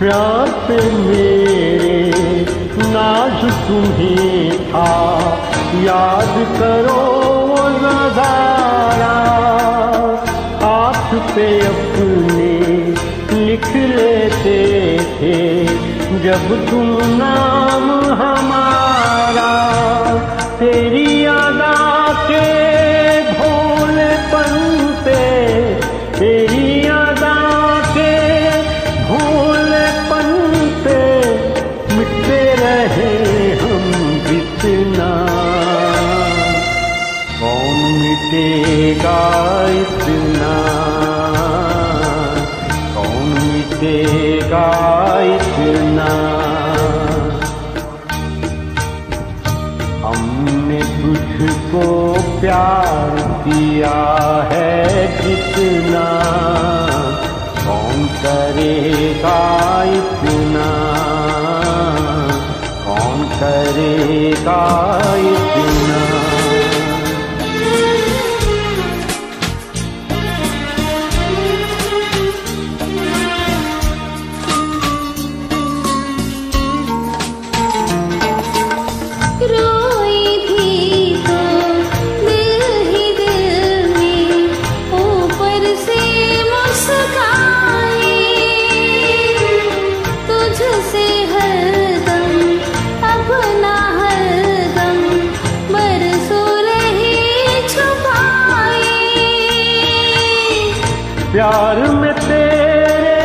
प्यास मेरे नाज तुम्हें था। याद करो वो नज़ारा। हाथ पे अपने लिख लेते थे, जब तुम नाम हमारा तेरी यादा के भोलेपन पे तेरी तुझको प्यार किया है जितना। कौन करेगा इतना कौन करेगा इतना प्यार में तेरे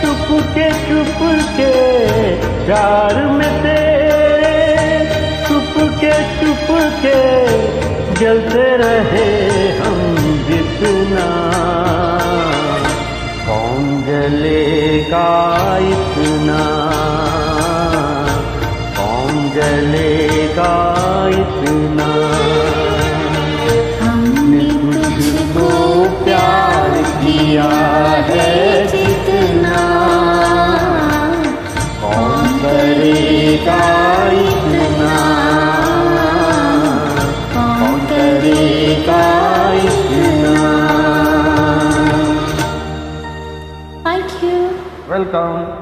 चुप के प्यार में तेरे चुप के जलते रहे हम जितना। कौन जलेगा इतना? कौन जलेगा Welcome.